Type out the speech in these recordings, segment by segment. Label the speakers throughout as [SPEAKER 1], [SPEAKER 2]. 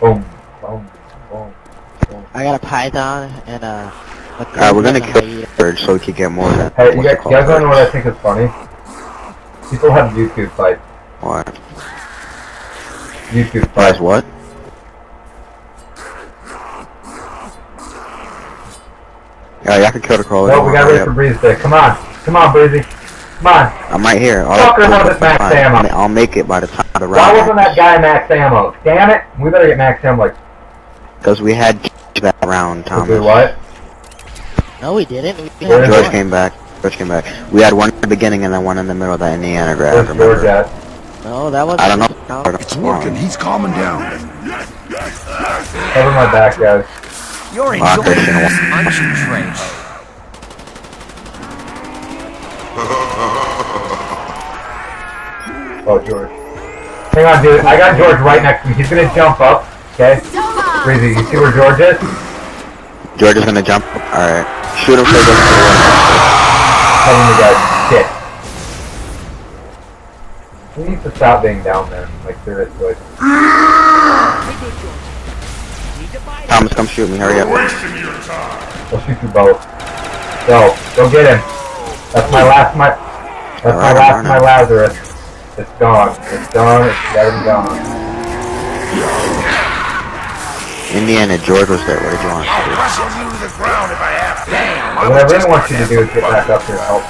[SPEAKER 1] Boom, boom, boom, boom.
[SPEAKER 2] I got a python and a. a
[SPEAKER 3] Alright, we're gonna kill
[SPEAKER 2] hyena.
[SPEAKER 3] bird so we can get more of that.
[SPEAKER 1] Hey, you guys,
[SPEAKER 3] it
[SPEAKER 1] you guys wanna know
[SPEAKER 3] called?
[SPEAKER 1] what I think is funny? People have YouTube fights.
[SPEAKER 3] What?
[SPEAKER 1] YouTube
[SPEAKER 3] Guys,
[SPEAKER 1] fights.
[SPEAKER 3] what? Yeah, y'all can kill the crawler.
[SPEAKER 1] No, we gotta wait for Breeze to. Come on, come on, Breezy. Come on.
[SPEAKER 3] I'm right here. All
[SPEAKER 1] Fucker,
[SPEAKER 3] right,
[SPEAKER 1] how
[SPEAKER 3] cool,
[SPEAKER 1] does max ammo?
[SPEAKER 3] I'll make it by the time the
[SPEAKER 1] Why wasn't that guy max ammo? Damn it! We better get max ammo. Like,
[SPEAKER 3] Because we had that round,
[SPEAKER 1] we
[SPEAKER 3] Thomas.
[SPEAKER 1] what?
[SPEAKER 2] No, we didn't. We
[SPEAKER 1] Where
[SPEAKER 2] had
[SPEAKER 1] is
[SPEAKER 3] George
[SPEAKER 2] one.
[SPEAKER 3] came back. George came back. We had one in the beginning and then one in the middle that Indiana
[SPEAKER 1] Where's
[SPEAKER 3] grabbed.
[SPEAKER 1] George at?
[SPEAKER 2] No, that wasn't.
[SPEAKER 3] I don't know.
[SPEAKER 4] It's working. He's calming down.
[SPEAKER 1] Cover my back, guys.
[SPEAKER 5] You're
[SPEAKER 3] Wow,
[SPEAKER 5] enjoying
[SPEAKER 3] Christian.
[SPEAKER 5] this, aren't you, Trey?
[SPEAKER 1] Oh, George. Hang on, dude. I got George right next to me. He's gonna jump up. Okay. Breezy, you see where George is?
[SPEAKER 3] George is gonna jump. Alright. Shoot him so he doesn't get
[SPEAKER 1] Telling the guy, shit. He needs to stop being down there. Like, seriously.
[SPEAKER 3] away. Thomas, come shoot me. Hurry up.
[SPEAKER 1] We'll shoot you both. Go. Go get him. That's my last, my... That's my last,
[SPEAKER 3] I'm
[SPEAKER 1] my. Lazarus. It's gone. It's gone. It's gotta be gone.
[SPEAKER 3] Indiana, George was there. What did you want to do?
[SPEAKER 4] Wrestle you to the ground if I have to. Damn,
[SPEAKER 1] What I really want you to do is get back up here and help.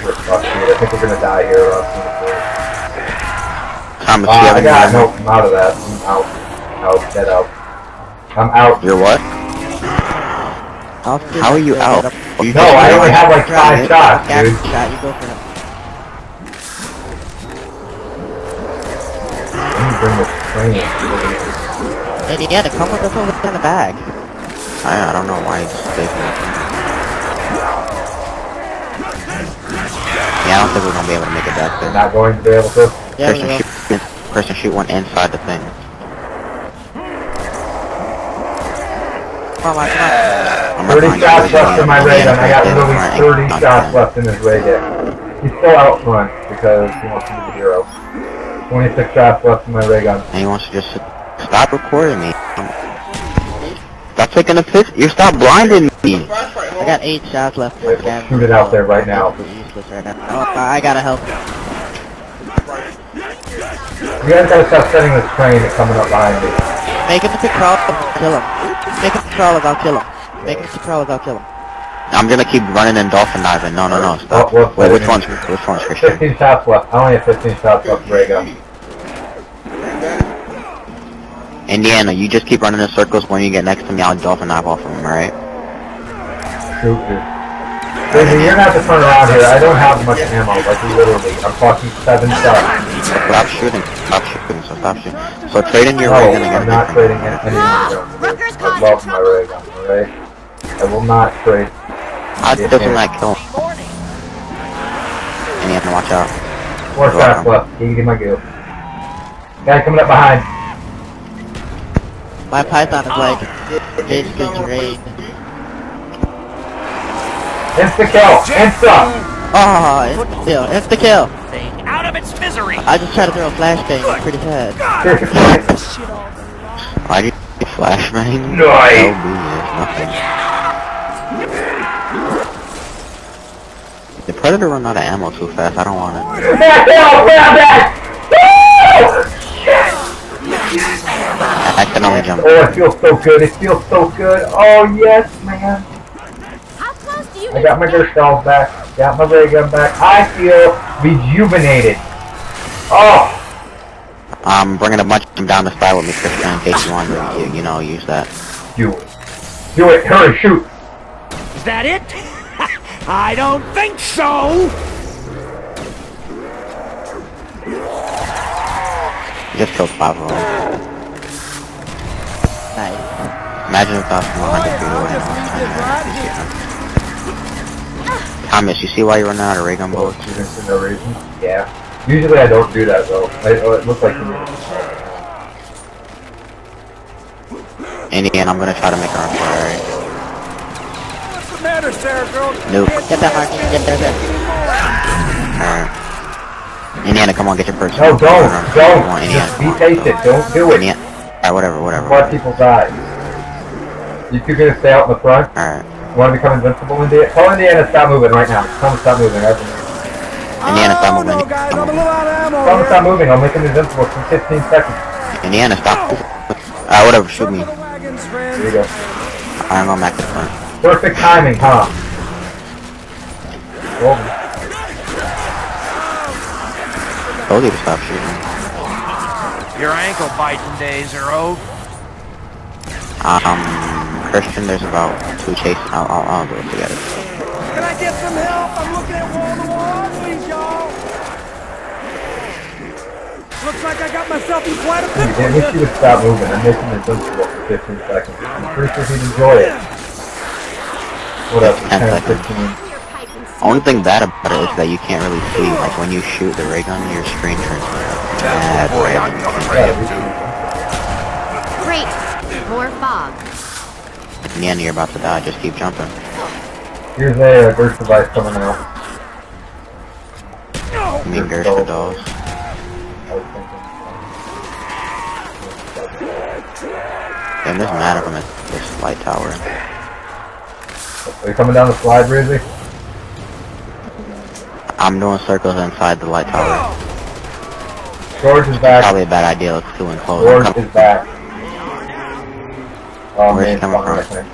[SPEAKER 1] We're fucked, dude. I think we're gonna die here. Uh,
[SPEAKER 3] Thomas,
[SPEAKER 1] uh,
[SPEAKER 3] you
[SPEAKER 1] I
[SPEAKER 3] any
[SPEAKER 1] got
[SPEAKER 3] ammo?
[SPEAKER 1] nope. I'm out of that. I'm out. Out. Get out. I'm out.
[SPEAKER 3] You're what? How are you out?
[SPEAKER 2] up.
[SPEAKER 3] You
[SPEAKER 1] No, I only have like five shots, dude.
[SPEAKER 2] shot. You go for it.
[SPEAKER 1] Bring this train.
[SPEAKER 2] And you gotta come with us over in the bag.
[SPEAKER 3] I, I don't know why he's taking it. Yeah, I don't think we're gonna be able to make it back there.
[SPEAKER 1] Not going to be able to.
[SPEAKER 2] Yeah, we
[SPEAKER 3] Christian,
[SPEAKER 2] will.
[SPEAKER 3] shoot, Christian, shoot one inside the thing.
[SPEAKER 2] Come on, come on.
[SPEAKER 1] 30 shots left in my ray gun. I got
[SPEAKER 3] Indiana,
[SPEAKER 1] literally 30 shots left in his ray gun. He's still out front because he wants to be the hero. 26 shots left in my ray gun.
[SPEAKER 3] And he wants to just stop recording me. Stop taking a piss. You stop blinding me.
[SPEAKER 2] I got eight shots left.
[SPEAKER 1] Wait, we'll shoot it out there right now.
[SPEAKER 2] Right now. Oh, I gotta help.
[SPEAKER 1] You guys gotta stop setting this train that's coming up behind me.
[SPEAKER 2] Make him to crawl. I'll kill him. Make him to crawl. I'll kill him. Make him to crawl. I'll kill him.
[SPEAKER 3] I'm gonna keep running and dolphin diving. No, no, no, stop.
[SPEAKER 1] Oh, whoops,
[SPEAKER 3] Wait, which one's which one's Christian?
[SPEAKER 1] 15 shots left. I only have 15 shots left in ray gun.
[SPEAKER 3] Indiana, you just keep running in circles. When you get next to me, I'll dolphin dive off of him. All right?
[SPEAKER 1] Shoot, dude. Baby, you're gonna have to turn around here. I don't have much ammo, like literally. I'm talking seven shots.
[SPEAKER 3] Stop shooting. Stop shooting. So stop shooting. So trade in your
[SPEAKER 1] No,
[SPEAKER 3] ray gun
[SPEAKER 1] I'm not
[SPEAKER 3] again.
[SPEAKER 1] trading any, any ray guns. I love my ray gun, alright? I will not trade.
[SPEAKER 3] How doesn't that kill him? Indiana, watch out.
[SPEAKER 1] Four
[SPEAKER 3] You're
[SPEAKER 1] shots
[SPEAKER 3] welcome.
[SPEAKER 1] left. You can get my goo. Guy coming up behind.
[SPEAKER 2] My python is like basically drained.
[SPEAKER 1] Insta kill! Insta!
[SPEAKER 2] Ah, oh, insta kill. Insta kill.
[SPEAKER 5] Thing out of its misery.
[SPEAKER 2] I just tried to throw a flashbang. It's pretty sad.
[SPEAKER 3] Why do you flash bang?
[SPEAKER 1] Nice.
[SPEAKER 3] LB The Predator run out of ammo too fast. I don't want it.
[SPEAKER 1] Back out! Grab that!
[SPEAKER 3] I can only jump.
[SPEAKER 1] Oh, it feels so good. It feels so good. Oh, yes, man.
[SPEAKER 6] How close do you
[SPEAKER 1] I got my Gershells back. Got my ray gun back. I feel rejuvenated. Oh!
[SPEAKER 3] I'm bringing a bunch of them down the side with me, Christian, in case you want to, you, you know, use that.
[SPEAKER 1] Do it. Do it. Hurry, shoot.
[SPEAKER 5] Is that it? I don't think so.
[SPEAKER 3] Just killed five of them.
[SPEAKER 2] Nice.
[SPEAKER 3] Imagine if I was 100 feet away and I was trying to shoot them. Thomas, you see why you're running out of ray gun bullets?
[SPEAKER 1] For no reason. Yeah. Usually I don't do that, though. I, oh, it looks like you did.
[SPEAKER 3] Indiana, I'm gonna try to make a run for it, alright?
[SPEAKER 5] What's the matter, Sarah girl?
[SPEAKER 3] Nuke.
[SPEAKER 2] Get that Marky. Get there, there.
[SPEAKER 3] Alright. Indiana, come on, get your person.
[SPEAKER 1] No, don't,
[SPEAKER 3] Come
[SPEAKER 1] don't.
[SPEAKER 3] on,
[SPEAKER 1] Just be
[SPEAKER 3] Indiana.
[SPEAKER 1] patient. Don't do it.
[SPEAKER 3] Indiana. Alright, whatever, whatever.
[SPEAKER 1] Watch people die. You two gonna stay out in the front?
[SPEAKER 3] Alright.
[SPEAKER 1] You wanna become invincible, Indiana? Tell Indiana stop moving right now. Tell him to stop moving. Right.
[SPEAKER 3] Indiana, stop
[SPEAKER 5] oh,
[SPEAKER 3] moving.
[SPEAKER 5] no, guys, I'm a
[SPEAKER 3] Stop
[SPEAKER 5] little out of ammo
[SPEAKER 1] Tell him stop moving. I'll make him invincible for 15 seconds.
[SPEAKER 3] Indiana, stop. Alright, whatever, shoot me.
[SPEAKER 5] Circle the wagons,
[SPEAKER 1] There
[SPEAKER 5] friends.
[SPEAKER 1] you go.
[SPEAKER 3] I'm going back to the front.
[SPEAKER 1] Perfect timing, huh? Well,
[SPEAKER 3] Told you to stop shooting.
[SPEAKER 7] Your ankle biting days are over.
[SPEAKER 3] Um, Christian, there's about two chases. I'll, I'll, I'll do it together.
[SPEAKER 5] Can I get some help? I'm looking at wall to wall, please, y'all. Looks like I got myself in quite a
[SPEAKER 1] I
[SPEAKER 5] pickle
[SPEAKER 1] wish you
[SPEAKER 5] here.
[SPEAKER 1] would stop moving I'm making it invincible for 15 seconds. I'm pretty sure he'd enjoy it. What else?
[SPEAKER 3] 10
[SPEAKER 1] 10,
[SPEAKER 3] seconds.
[SPEAKER 1] 15.
[SPEAKER 6] Your pipe and
[SPEAKER 3] Only thing bad about it is that you can't really see. Like when you shoot the ray gun, your screen turns like mad
[SPEAKER 4] Boy, I'm
[SPEAKER 3] red.
[SPEAKER 4] gonna
[SPEAKER 1] Yeah,
[SPEAKER 4] ram
[SPEAKER 1] we-
[SPEAKER 4] too.
[SPEAKER 6] Great. More fog.
[SPEAKER 3] In the end, you're about to die. Just keep jumping.
[SPEAKER 1] Here's a uh, burst device coming out.
[SPEAKER 3] I mean, Gersh the dolls.
[SPEAKER 1] I was thinking.
[SPEAKER 3] Damn, there's mad of them at this light tower.
[SPEAKER 1] Are you coming down the slide, Rizzy?
[SPEAKER 3] I'm doing circles inside the light tower.
[SPEAKER 1] George is back.
[SPEAKER 3] Probably a bad idea. Let's do enclose.
[SPEAKER 1] George
[SPEAKER 3] I'm
[SPEAKER 1] is back. Oh,
[SPEAKER 3] Where's he
[SPEAKER 1] man,
[SPEAKER 3] coming from?
[SPEAKER 1] think.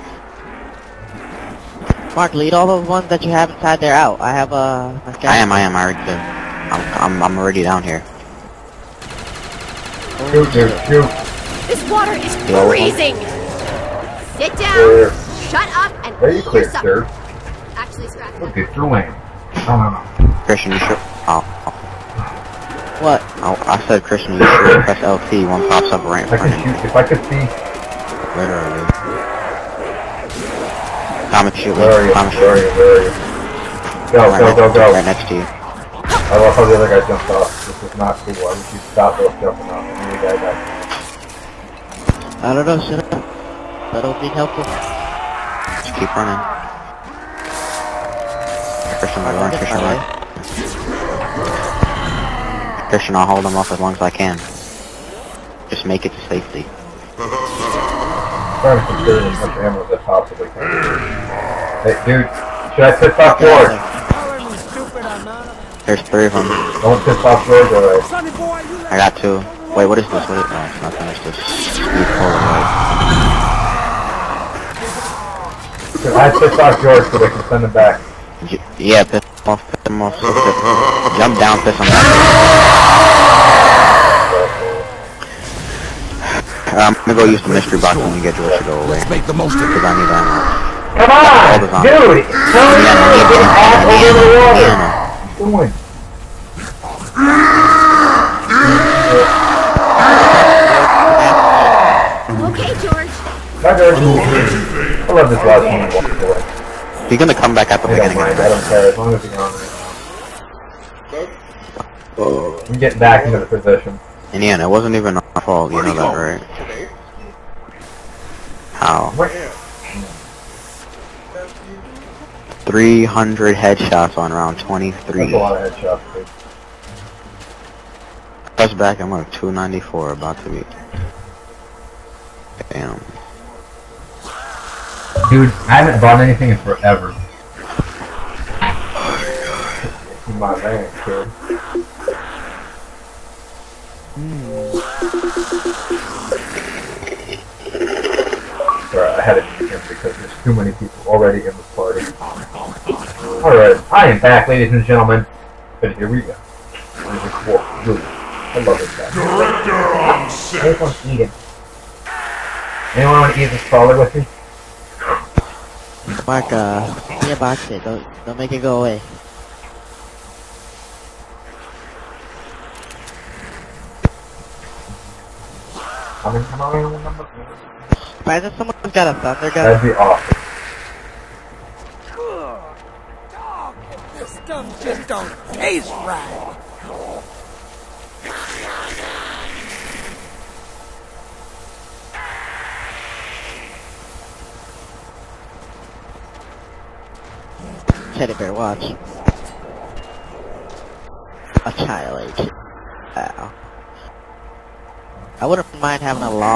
[SPEAKER 2] Mark, lead all the ones that you have inside there out. I have uh, my
[SPEAKER 3] I am. I am. I already did. I'm. I'm. I'm already down here.
[SPEAKER 1] Shoot, dude, shoot.
[SPEAKER 6] This water is freezing. Sit down.
[SPEAKER 1] Clear.
[SPEAKER 6] Shut up and
[SPEAKER 1] There you clear,
[SPEAKER 6] your supper.
[SPEAKER 1] sir.
[SPEAKER 6] Actually, scratch
[SPEAKER 1] Look
[SPEAKER 6] that.
[SPEAKER 1] at your lane. No, no, no.
[SPEAKER 3] Christian, you should. Oh.
[SPEAKER 2] What?
[SPEAKER 3] oh. I said Christian, you should press LT. One pops up right in
[SPEAKER 1] I
[SPEAKER 3] front of you.
[SPEAKER 1] If I could see.
[SPEAKER 3] Literally. Comet shoot.
[SPEAKER 1] Where are you?
[SPEAKER 3] Comet
[SPEAKER 1] Where are
[SPEAKER 3] shoot.
[SPEAKER 1] you? Where are you? Go,
[SPEAKER 3] Right
[SPEAKER 1] go,
[SPEAKER 3] next-
[SPEAKER 1] go, go.
[SPEAKER 3] Right next to you.
[SPEAKER 1] I love how the other guy jumped off. This is not cool. I wish you'd stop both jumping off. And the guy got
[SPEAKER 2] I don't know, shut up. That'll be helpful.
[SPEAKER 3] Just keep running. Christian, run,
[SPEAKER 2] Get
[SPEAKER 3] Christian,
[SPEAKER 2] my
[SPEAKER 3] run.
[SPEAKER 2] way.
[SPEAKER 3] Christian, I'll hold him off as long as I can. Just make it to safety.
[SPEAKER 1] trying to conserve as much ammo as I possibly can. Hey, dude. Should I piss off George?
[SPEAKER 5] Calling me stupid, I'm not.
[SPEAKER 3] There's three of them.
[SPEAKER 1] Don't piss off George, alright.
[SPEAKER 5] Sonny boy, you
[SPEAKER 3] I got two. Wait, what is this? What is, no, it's nothing. It's just speed Polaroid.
[SPEAKER 1] I piss off George so they can send him back.
[SPEAKER 3] J- Yeah, piss him off, piss him off. Piss, jump down, piss him off. I'm gonna go use the mystery box when we get George to go away.
[SPEAKER 4] Let's make the most of it.
[SPEAKER 3] Because I need ammo.
[SPEAKER 1] Come
[SPEAKER 3] Hold
[SPEAKER 1] on!
[SPEAKER 3] it on.
[SPEAKER 1] Dude! Tell me
[SPEAKER 3] Indiana,
[SPEAKER 1] you're getting off over the water!
[SPEAKER 3] Indiana.
[SPEAKER 1] Doing.
[SPEAKER 6] Okay, George.
[SPEAKER 1] Bye, George. I love this last one. he.
[SPEAKER 3] He's gonna come back at the
[SPEAKER 1] I don't
[SPEAKER 3] beginning
[SPEAKER 1] mind. I don't care as long as you're on right now. I'm getting back into the position.
[SPEAKER 3] Indiana, it wasn't even our fault. You know that, right? How?
[SPEAKER 1] What?
[SPEAKER 3] 300 headshots on round
[SPEAKER 1] That's
[SPEAKER 3] 23.
[SPEAKER 1] a lot of headshots, dude.
[SPEAKER 3] Press back, I'm like 294 about to be.
[SPEAKER 1] Dude, I haven't bought anything in forever. My man, kid. Sorry, I had to mute him because there's too many people already in the party. Alright, I am back, ladies and gentlemen. But here we go. There's a quote. Dude, I love this guy. I just want to eat him. Anyone want to eat this crawler with me?
[SPEAKER 2] Mark, uh, give me a box it. Don't, don't make it go away.
[SPEAKER 1] I mean, come
[SPEAKER 2] Imagine someone's got a thunder gun.
[SPEAKER 1] That'd be awesome.
[SPEAKER 5] This stuff just don't taste right.
[SPEAKER 2] teddy bear, watch. A child age. Ow. Uh, I wouldn't mind having a log.